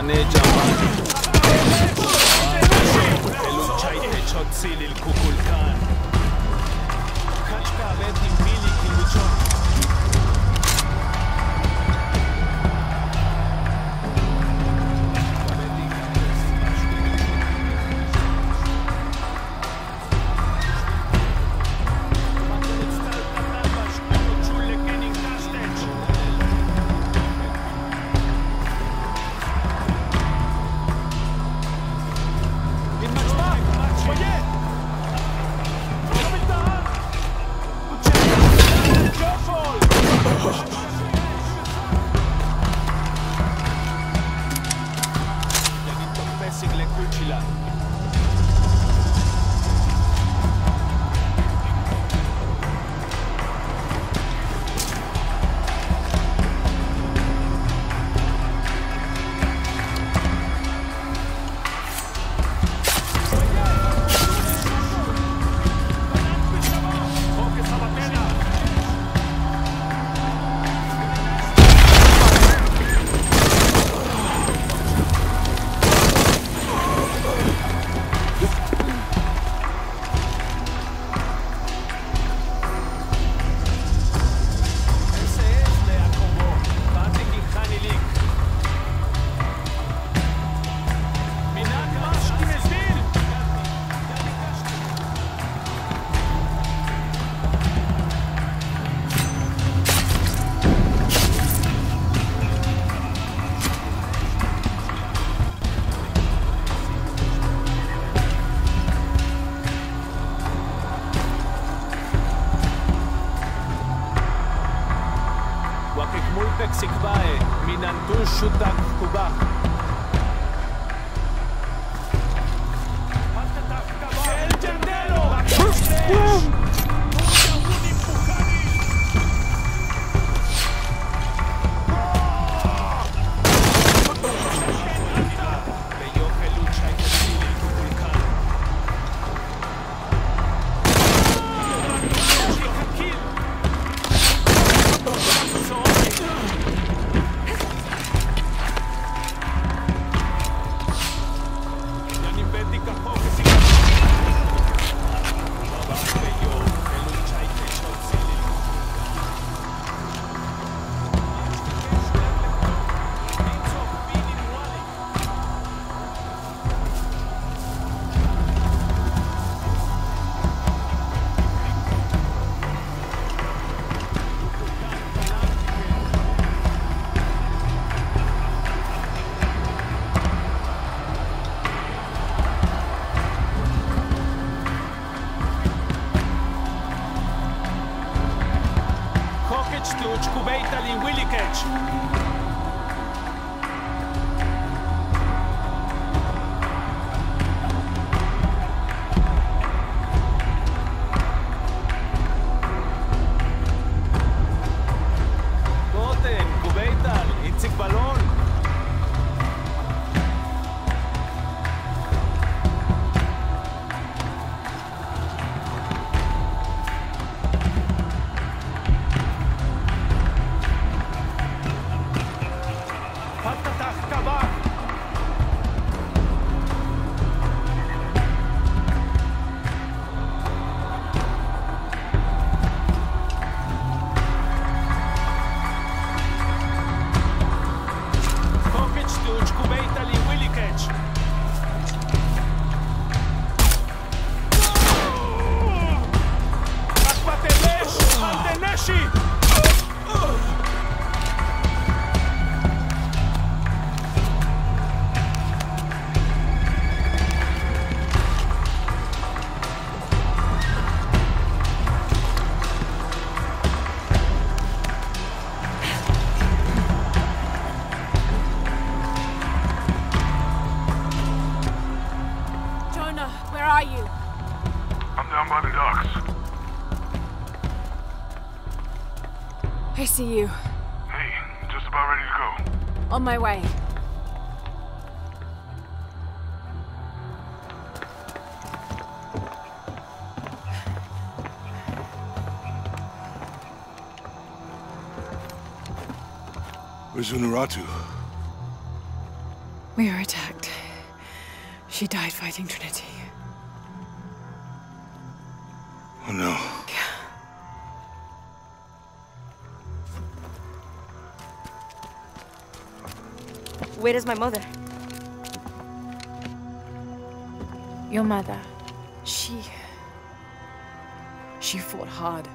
Janet Jamal. Elon Chai should Willicat, que o descoberta ali, Willicat. See you. Hey, just about ready to go. On my way. Where's Unuratu? We were attacked. She died fighting Trinity. Oh no. Where is my mother? Your mother, she. She fought hard.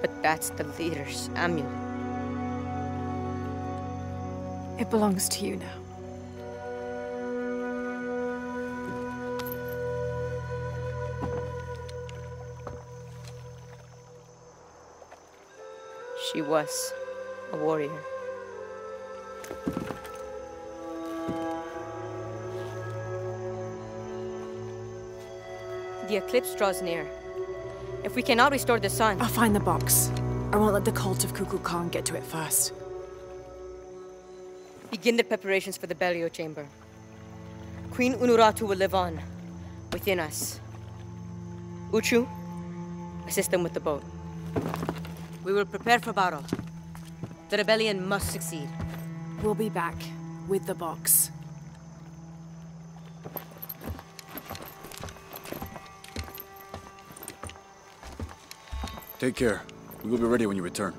But that's the leader's amulet. It belongs to you now. Was a warrior. The eclipse draws near. If we cannot restore the sun, I'll find the box. I won't let the cult of Kukulkan Khan get to it first. begin the preparations for the burial chamber. Queen Unuratu will live on, within us. Uchu, assist them with the boat. We will prepare for battle. The rebellion must succeed. We'll be back with the box. Take care. We will be ready when you return.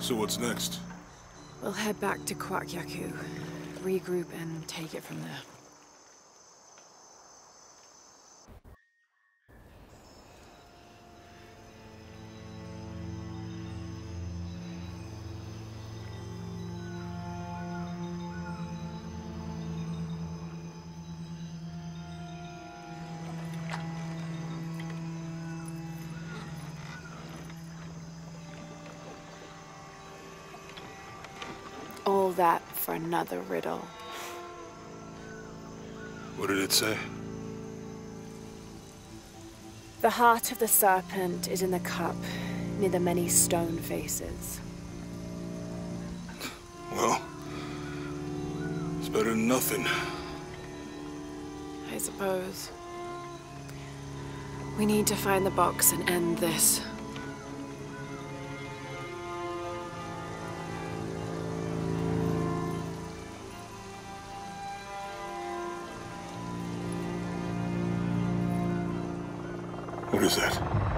So what's next? We'll head back to Kuwaq Yaku, regroup, and take it from there. All that for another riddle. What did it say? The heart of the serpent is in the cup, near the many stone faces. Well, it's better than nothing. I suppose. We need to find the box and end this. What is that?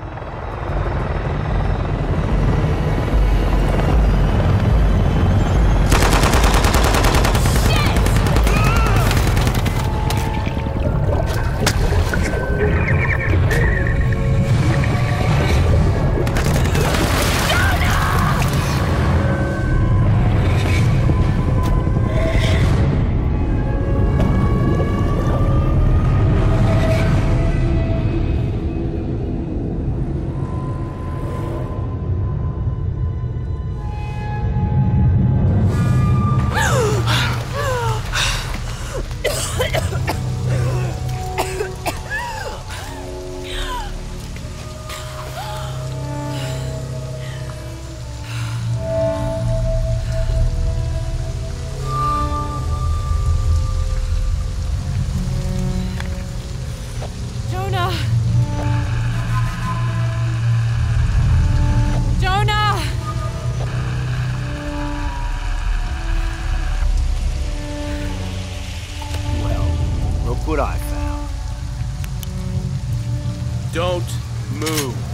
Move.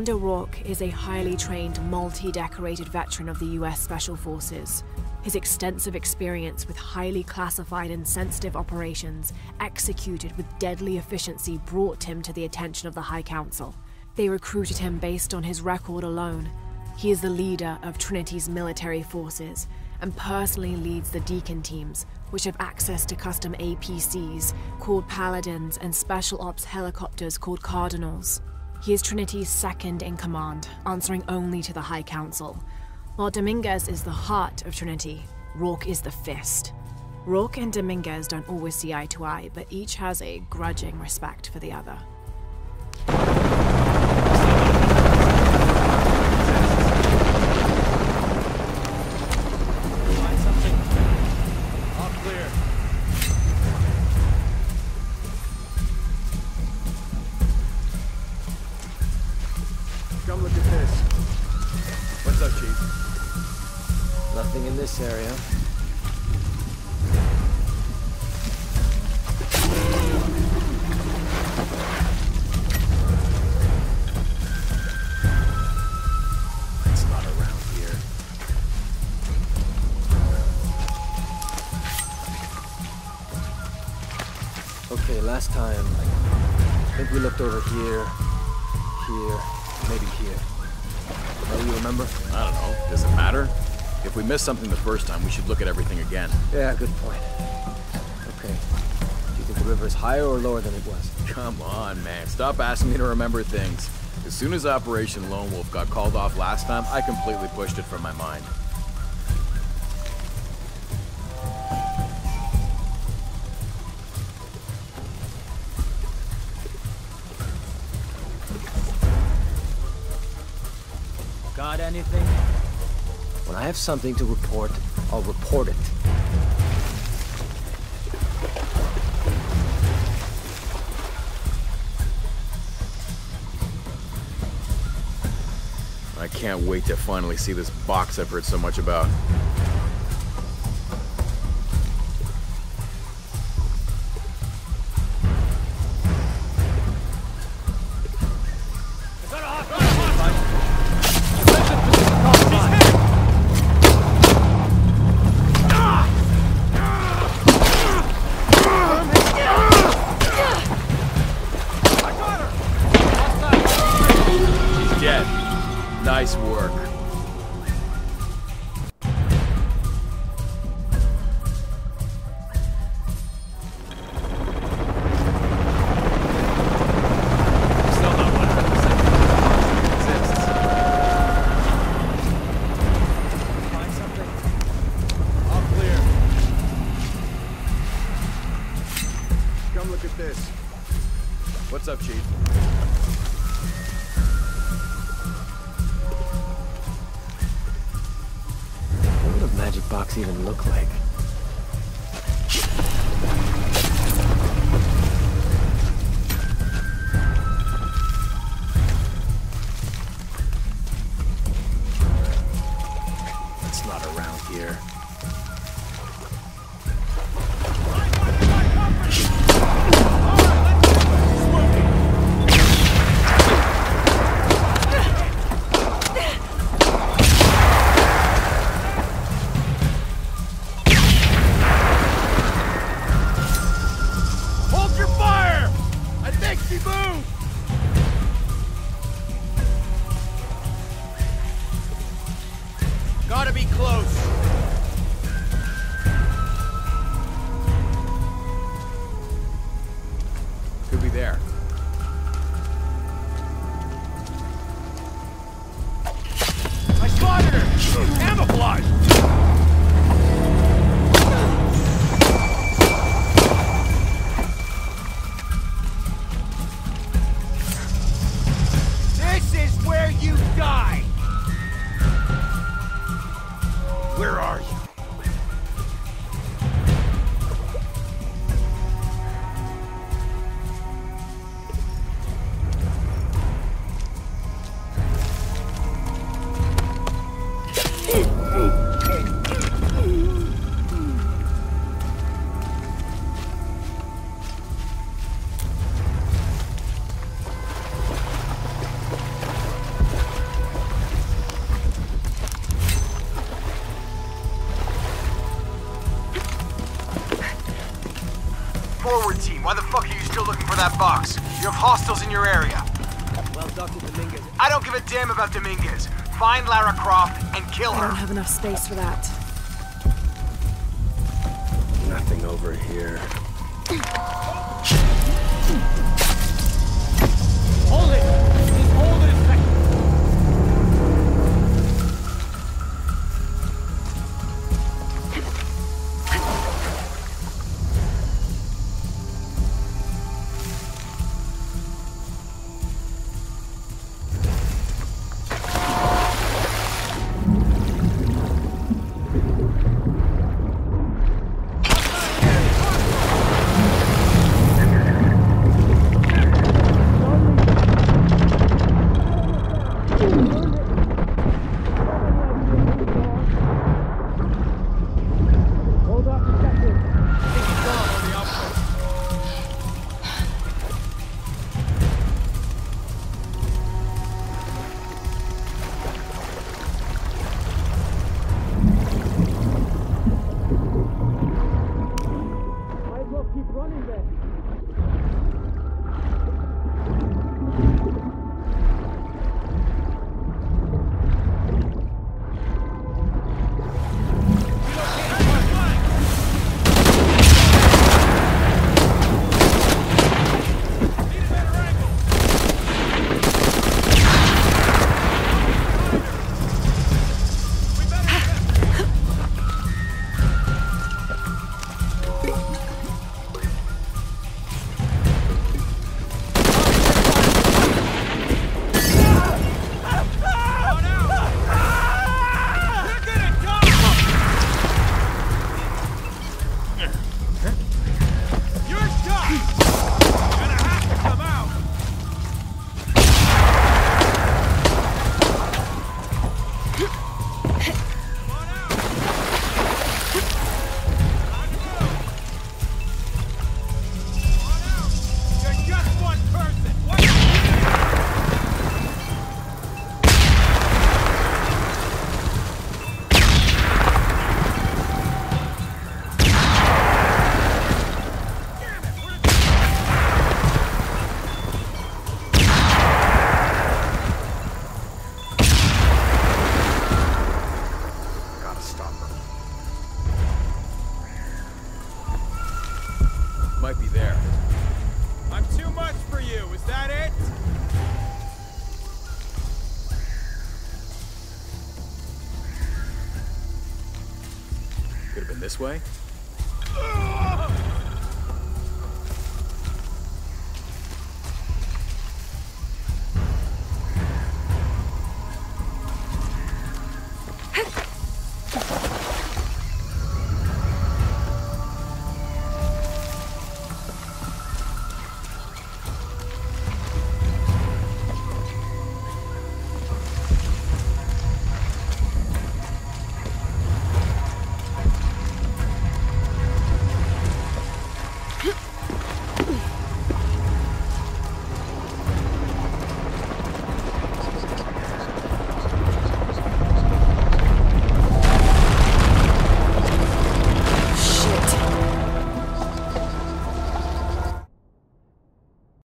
Commander Rourke is a highly trained, multi decorated veteran of the US Special Forces. His extensive experience with highly classified and sensitive operations, executed with deadly efficiency, brought him to the attention of the High Council. They recruited him based on his record alone. He is the leader of Trinity's military forces and personally leads the Deacon teams, which have access to custom APCs called Paladins and special ops helicopters called Cardinals. He is Trinity's second in command, answering only to the High Council. While Dominguez is the heart of Trinity, Rourke is the fist. Rourke and Dominguez don't always see eye to eye, but each has a grudging respect for the other. This. What's up, Chief? Nothing in this area. It's not around here. Okay, last time, I think we looked over here, here, maybe here. You remember? I don't know. Does it matter? If we missed something the first time, we should look at everything again. Yeah, good point. Okay. Do you think the river is higher or lower than it was? Come on, man. Stop asking me to remember things. As soon as Operation Lone Wolf got called off last time, I completely pushed it from my mind. Have something to report, I'll report it. I can't wait to finally see this box I've heard so much about. You have hostiles in your area. Well, Dr. Dominguez. I don't give a damn about Dominguez. Find Lara Croft and kill her. I don't have enough space for that. Nothing over here.